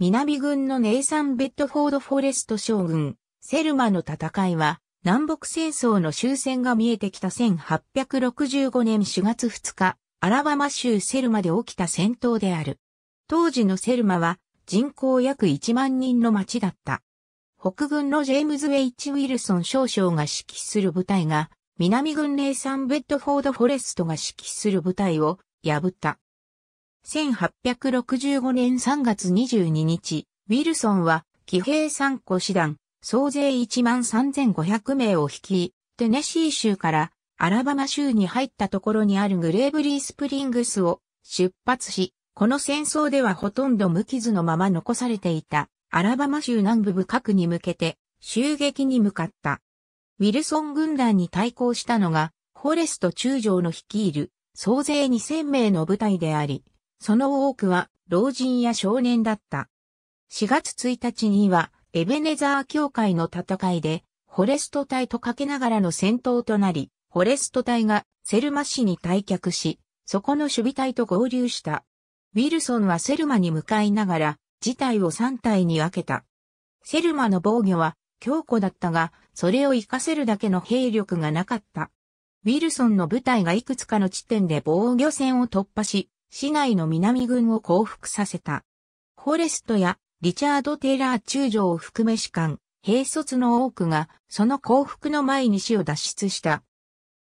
南軍のネイサン・ベッドフォード・フォレスト将軍、セルマの戦いは、南北戦争の終戦が見えてきた1865年4月2日、アラバマ州セルマで起きた戦闘である。当時のセルマは人口約1万人の町だった。北軍のジェームズ・ウェイチ・ウィルソン少将が指揮する部隊が、南軍ネイサン・ベッドフォード・フォレストが指揮する部隊を破った。1865年3月22日、ウィルソンは、騎兵3個師団、総勢1万3500名を率い、テネシー州からアラバマ州に入ったところにあるグレーブリースプリングスを出発し、この戦争ではほとんど無傷のまま残されていたアラバマ州南部深くに向けて襲撃に向かった。ウィルソン軍団に対抗したのが、フォレスト中将の率いる総勢2000名の部隊であり、その多くは老人や少年だった。4月1日にはエベネザー協会の戦いで、フォレスト隊とかけながらの戦闘となり、フォレスト隊がセルマ市に退却し、そこの守備隊と合流した。ウィルソンはセルマに向かいながら、事態を3隊に分けた。セルマの防御は強固だったが、それを活かせるだけの兵力がなかった。ウィルソンの部隊がいくつかの地点で防御線を突破し、市内の南軍を降伏させた。フォレストやリチャード・テイラー中将を含め士官、兵卒の多くが、その降伏の前に死を脱出した。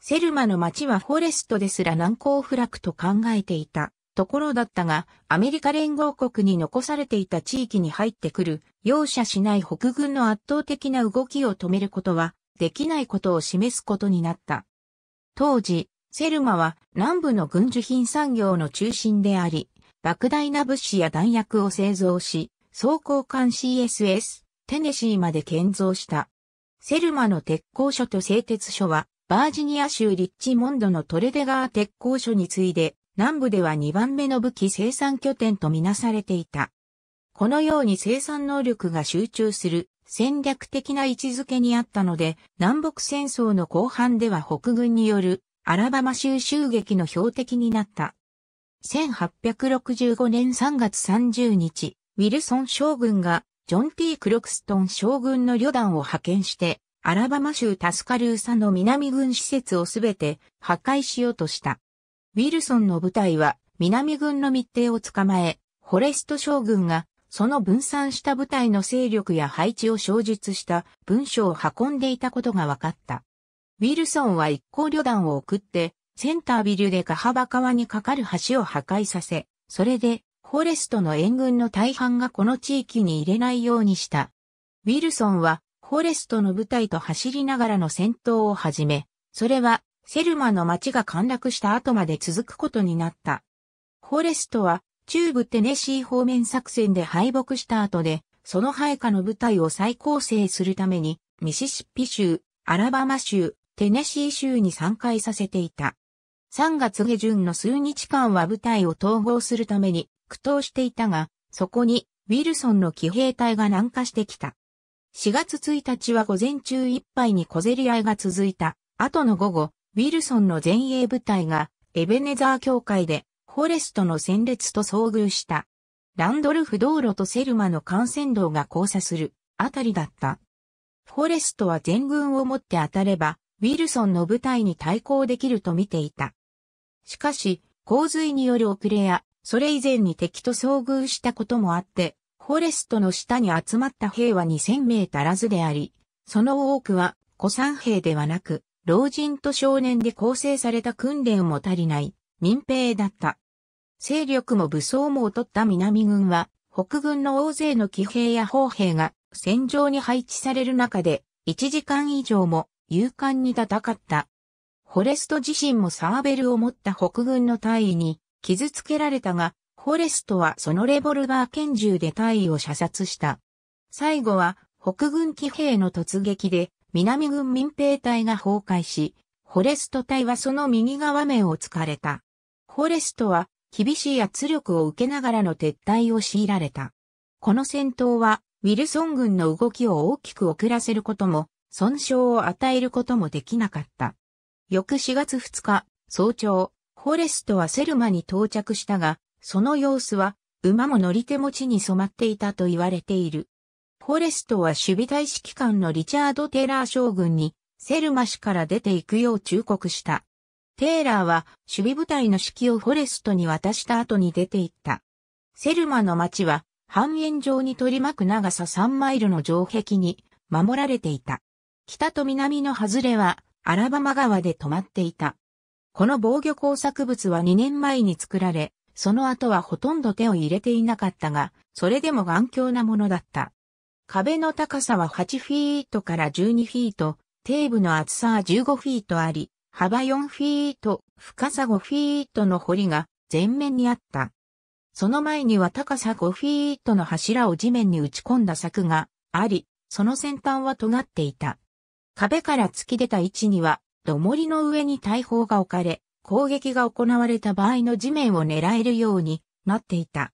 セルマの町はフォレストですら難攻不落と考えていたところだったが、アメリカ連合国に残されていた地域に入ってくる、容赦しない北軍の圧倒的な動きを止めることは、できないことを示すことになった。当時、セルマは南部の軍需品産業の中心であり、莫大な物資や弾薬を製造し、装甲艦 CSS、テネシーまで建造した。セルマの鉄鋼所と製鉄所は、バージニア州リッチモンドのトレデガー鉄鋼所に次いで、南部では2番目の武器生産拠点とみなされていた。このように生産能力が集中する戦略的な位置づけにあったので、南北戦争の後半では北軍によるアラバマ州襲撃の標的になった。1865年3月30日、ウィルソン将軍がジョン・ティー・クロクストン将軍の旅団を派遣して、アラバマ州タスカルーサの南軍施設をすべて破壊しようとした。ウィルソンの部隊は南軍の密偵を捕まえ、フォレスト将軍がその分散した部隊の勢力や配置を詳述した文書を運んでいたことが分かった。ウィルソンは一行旅団を送って、センタービルでカハバ川に架かる橋を破壊させ、それでフォレストの援軍の大半がこの地域に入れないようにした。ウィルソンはフォレストの部隊と走りながらの戦闘を始め、それはセルマの町が陥落した後まで続くことになった。フォレストは中部テネシー方面作戦で敗北した後で、その配下の部隊を再構成するために、ミシシッピ州、アラバマ州、テネシー州に参回させていた。3月下旬の数日間は部隊を統合するために苦闘していたが、そこにウィルソンの騎兵隊が南下してきた。4月1日は午前中いっぱいに小競り合いが続いた。後の午後、ウィルソンの前衛部隊がエベネザー境界でフォレストの戦列と遭遇した。ランドルフ道路とセルマの幹線道が交差するあたりだった。フォレストは全軍をもって当たれば、ウィルソンの部隊に対抗できると見ていた。しかし、洪水による遅れやそれ以前に敵と遭遇したこともあって、フォレストの下に集まった兵は2000名足らずであり、その多くは古参兵ではなく、老人と少年で構成された訓練も足りない民兵だった。勢力も武装も劣った南軍は、北軍の大勢の騎兵や砲兵が戦場に配置される中で、1時間以上も勇敢に戦った。フォレスト自身もサーベルを持った北軍の隊員に傷つけられたが、フォレストはそのレボルバー拳銃で隊員を射殺した。最後は北軍騎兵の突撃で南軍民兵隊が崩壊し、フォレスト隊はその右側面を突かれた。フォレストは厳しい圧力を受けながらの撤退を強いられた。この戦闘はウィルソン軍の動きを大きく遅らせることも、損傷を与えることもできなかった。翌4月2日、早朝、フォレストはセルマに到着したが、その様子は、馬も乗り手持ちに染まっていたと言われている。フォレストは守備隊指揮官のリチャード・テーラー将軍にセルマ氏から出て行くよう忠告した。テーラーは守備部隊の指揮をフォレストに渡した後に出て行った。セルマの町は半円状に取り巻く長さ3マイルの城壁に守られていた。北と南の外れはアラバマ川で止まっていた。この防御工作物は2年前に作られ、その後はほとんど手を入れていなかったが、それでも頑強なものだった。壁の高さは8フィートから12フィート、底部の厚さは15フィートあり、幅4フィート、深さ5フィートの堀が前面にあった。その前には高さ5フィートの柱を地面に打ち込んだ柵があり、その先端は尖っていた。壁から突き出た位置には土盛りの上に大砲が置かれ、攻撃が行われた場合の地面を狙えるようになっていた。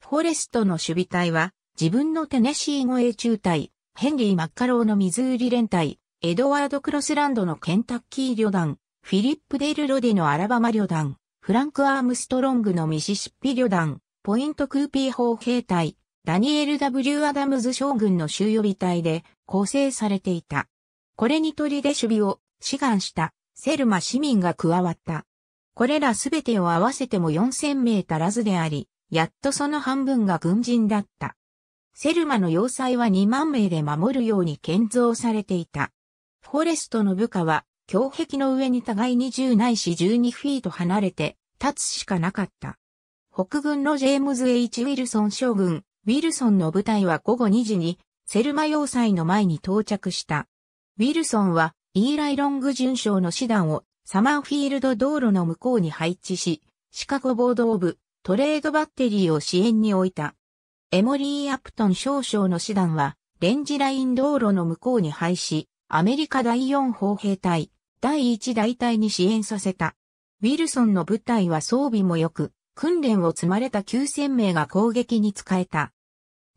フォレストの守備隊は自分のテネシー護衛中隊、ヘンリー・マッカローのミズーリ連隊、エドワード・クロスランドのケンタッキー旅団、フィリップ・デール・ロディのアラバマ旅団、フランク・アームストロングのミシシッピ旅団、ポイント・クーピー砲兵隊、ダニエル・ W・ アダムズ将軍の収予備隊で構成されていた。これに取りで守備を志願したセルマ市民が加わった。これらすべてを合わせても4000名足らずであり、やっとその半分が軍人だった。セルマの要塞は2万名で守るように建造されていた。フォレストの部下は、胸壁の上に互いに10ないし12フィート離れて立つしかなかった。北軍のジェームズ・ H・ ウィルソン将軍、ウィルソンの部隊は午後2時にセルマ要塞の前に到着した。ウィルソンはイーライロング準将の師団をサマーフィールド道路の向こうに配置し、シカゴボードオブトレードバッテリーを支援に置いた。エモリー・アプトン少将の師団は、レンジライン道路の向こうに配し、アメリカ第4砲兵隊、第1大隊に支援させた。ウィルソンの部隊は装備も良く、訓練を積まれた9000名が攻撃に使えた。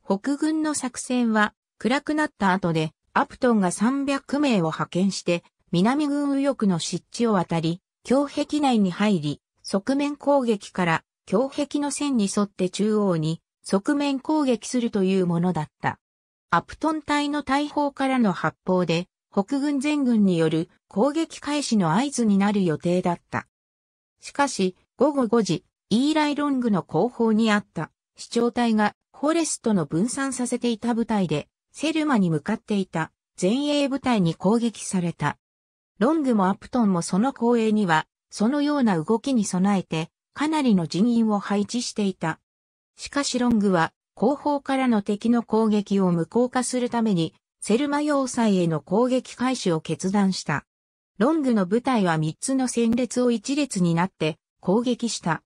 北軍の作戦は、暗くなった後で、アプトンが300名を派遣して、南軍右翼の湿地を渡り、強壁内に入り、側面攻撃から強壁の線に沿って中央に側面攻撃するというものだった。アプトン隊の大砲からの発砲で、北軍全軍による攻撃開始の合図になる予定だった。しかし、午後5時、イーライロングの後方にあった視聴隊がフォレストの分散させていた部隊でセルマに向かっていた前衛部隊に攻撃された。ロングもアプトンもその後衛には、そのような動きに備えて、かなりの人員を配置していた。しかしロングは、後方からの敵の攻撃を無効化するために、セルマ要塞への攻撃開始を決断した。ロングの部隊は3つの戦列を一列になって攻撃した。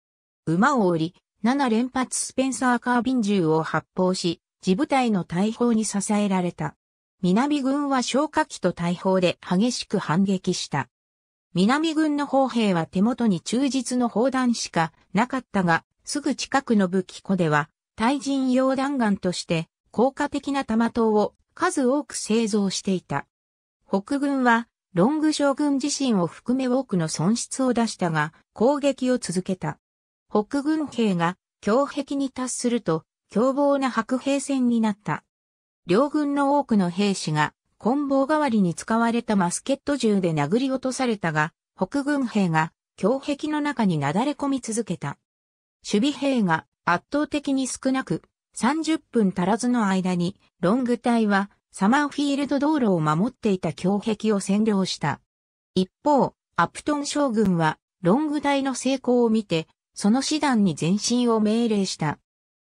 馬を降り、7連発スペンサーカービン銃を発砲し、自部隊の大砲に支えられた。南軍は消火器と大砲で激しく反撃した。南軍の砲兵は手元に忠実の砲弾しかなかったが、すぐ近くの武器庫では、対人用弾丸として効果的な弾頭を数多く製造していた。北軍は、ロング将軍自身を含め多くの損失を出したが、攻撃を続けた。北軍兵が強壁に達すると、凶暴な白兵戦になった。両軍の多くの兵士が、棍棒代わりに使われたマスケット銃で殴り落とされたが、北軍兵が強壁の中になだれ込み続けた。守備兵が圧倒的に少なく、30分足らずの間に、ロング隊はサマーフィールド道路を守っていた強壁を占領した。一方、アプトン将軍は、ロング隊の成功を見て、その師団に前進を命令した。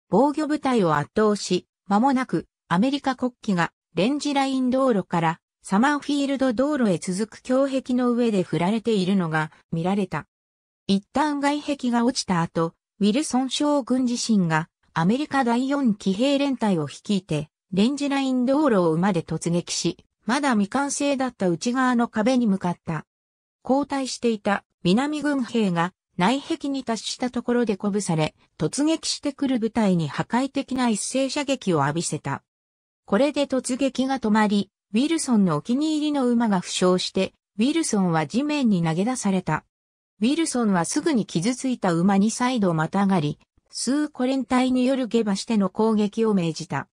防御部隊を圧倒し、間もなくアメリカ国旗がレンジライン道路からサマーフィールド道路へ続く胸壁の上で振られているのが見られた。一旦外壁が落ちた後、ウィルソン将軍自身がアメリカ第4騎兵連隊を率いてレンジライン道路を馬で突撃し、まだ未完成だった内側の壁に向かった。後退していた南軍兵が内壁に達したところで鼓舞され、突撃してくる部隊に破壊的な一斉射撃を浴びせた。これで突撃が止まり、ウィルソンのお気に入りの馬が負傷して、ウィルソンは地面に投げ出された。ウィルソンはすぐに傷ついた馬に再度またがり、スーコレン隊による下馬しての攻撃を命じた。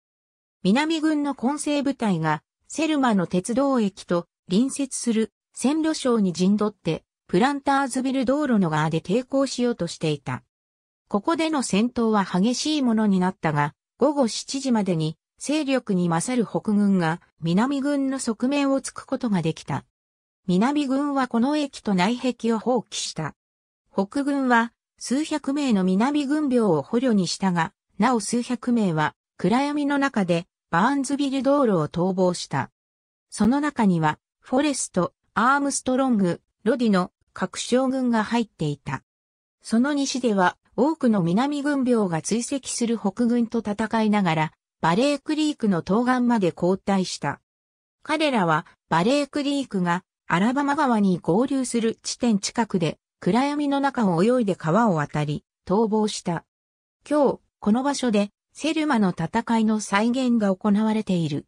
南軍の混成部隊がセルマの鉄道駅と隣接する線路省に陣取ってプランターズビル道路の側で抵抗しようとしていた。ここでの戦闘は激しいものになったが、午後7時までに勢力に勝る北軍が南軍の側面をつくことができた。南軍はこの駅と内壁を放棄した。北軍は数百名の南軍病を捕虜にしたが、なお数百名は暗闇の中でバーンズビル道路を逃亡した。その中には、フォレスト、アームストロング、ロディの各将軍が入っていた。その西では多くの南軍兵が追跡する北軍と戦いながらバレークリークの東岸まで後退した。彼らはバレークリークがアラバマ川に合流する地点近くで暗闇の中を泳いで川を渡り逃亡した。今日、この場所でセルマの戦いの再現が行われている。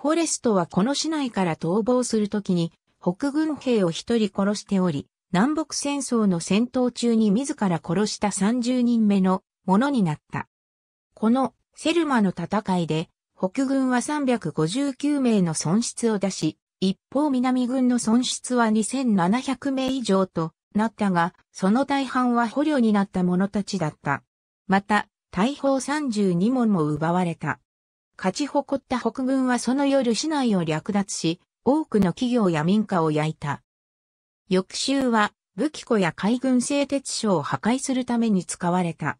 フォレストはこの市内から逃亡するときに北軍兵を一人殺しており、南北戦争の戦闘中に自ら殺した30人目のものになった。このセルマの戦いで、北軍は359名の損失を出し、一方南軍の損失は2700名以上となったが、その大半は捕虜になった者たちだった。また、大砲32門も奪われた。勝ち誇った北軍はその夜市内を略奪し、多くの企業や民家を焼いた。翌週は武器庫や海軍製鉄所を破壊するために使われた。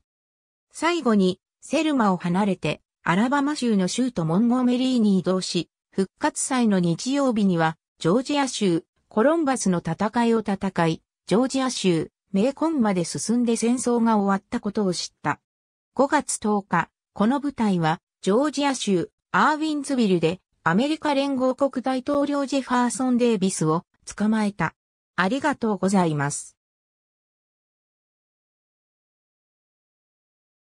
最後にセルマを離れて、アラバマ州の州都モンゴメリーに移動し、復活祭の日曜日には、ジョージア州、コロンバスの戦いを戦い、ジョージア州、メーコンまで進んで戦争が終わったことを知った。5月10日、この部隊は、ジョージア州、アーウィンズビルで、アメリカ連合国大統領ジェファーソン・デイビスを捕まえた。ありがとうございます。